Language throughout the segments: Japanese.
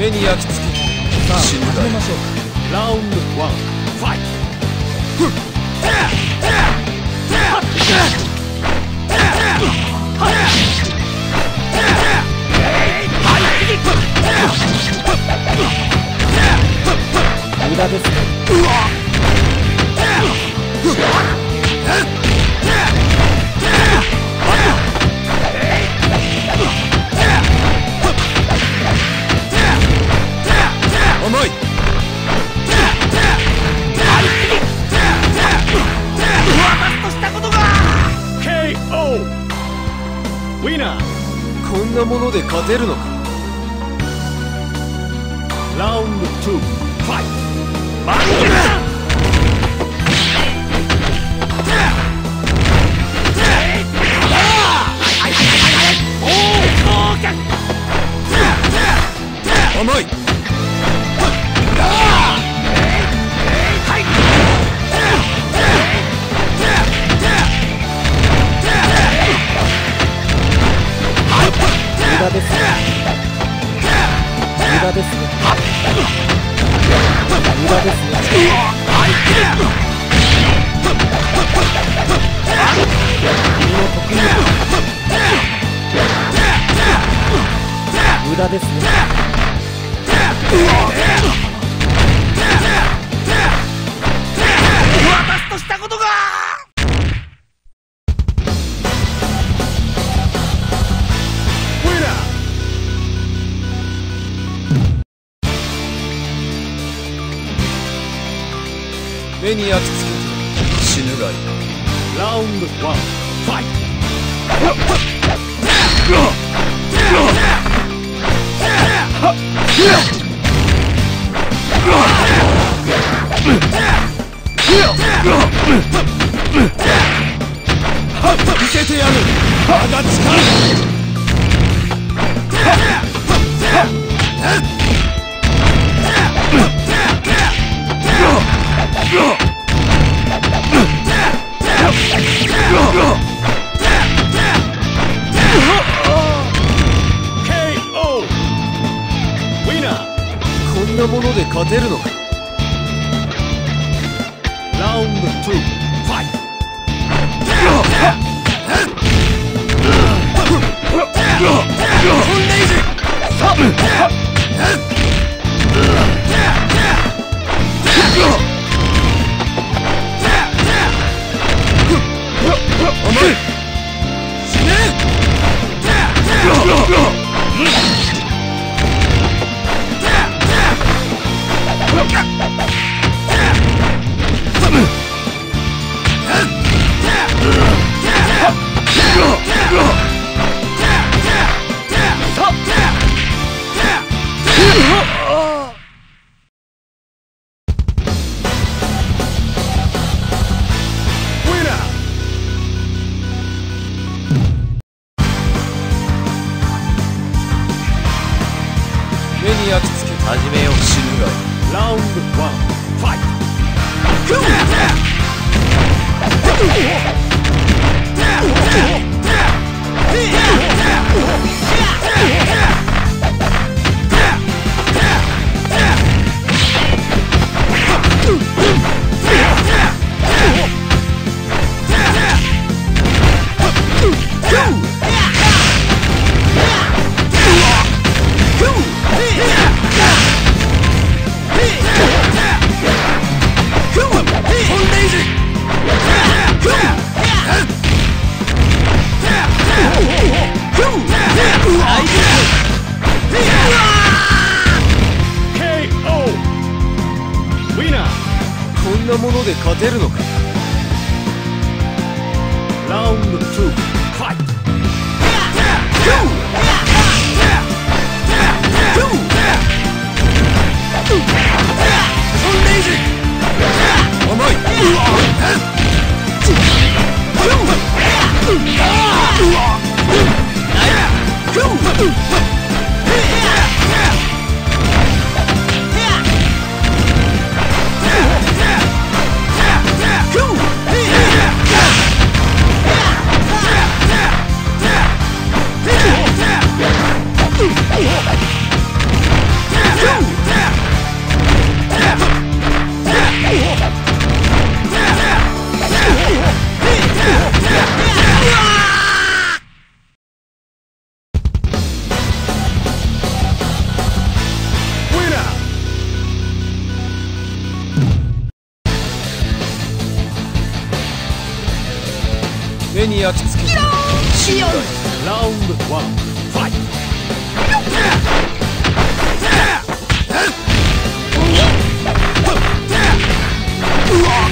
目に焼き付けさあ始めましょうラウンドワンファイトフッ無駄ですねうわ。っ出るのか？駄ですね無駄ですね。目に焼き付けて死ぬがいい。ラウンドワンファイト。受けてやる我が力重で勝てるのかラウンド2ファイ重い Lock!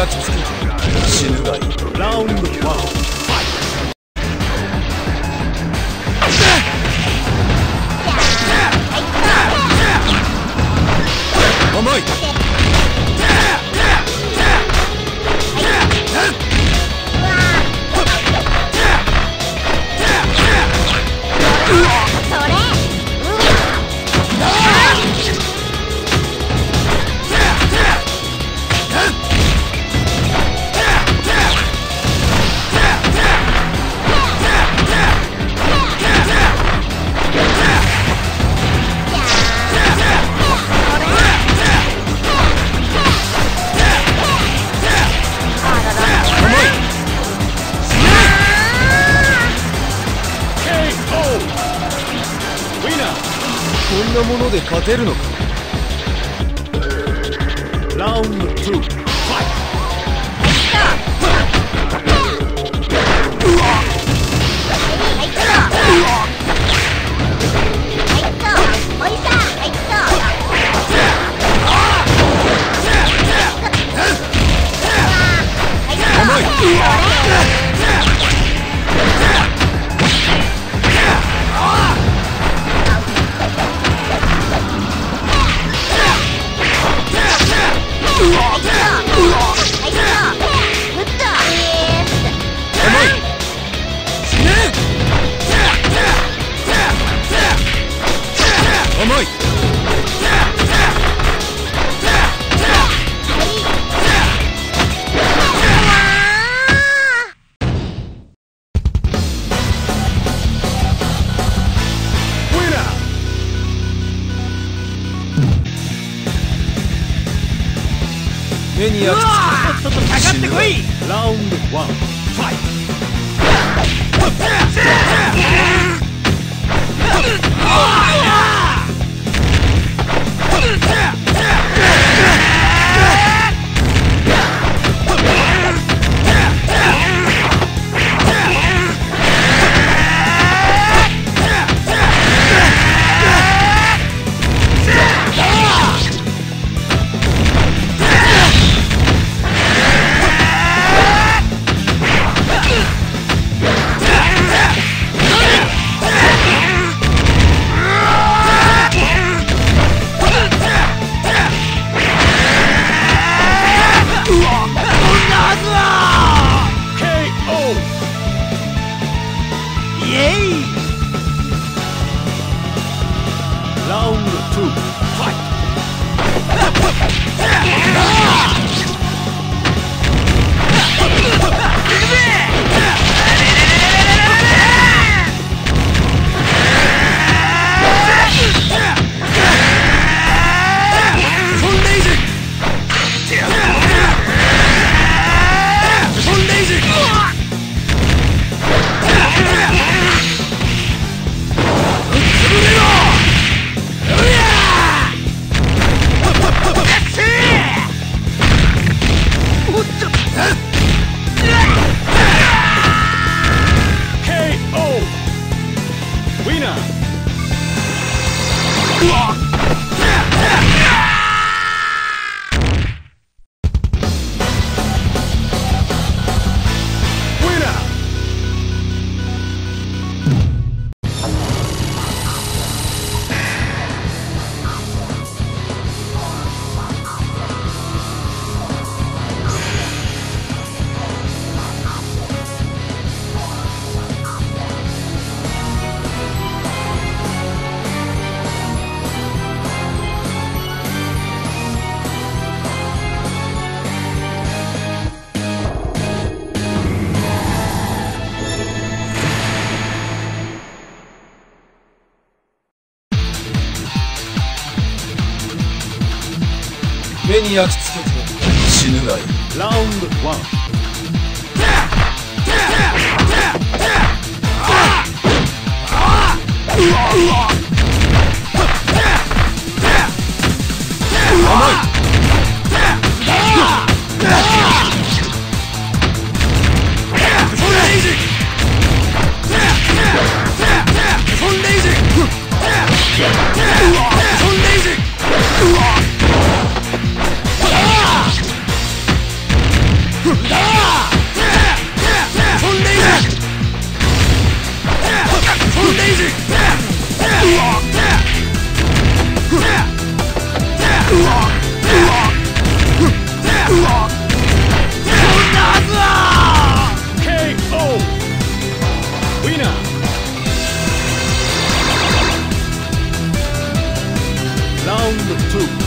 が続く死ぬがいいラウンド1勝てるのか？ラウンド Round one. 目に焼き付けて死ぬがいい。ラウンドワンうわ too.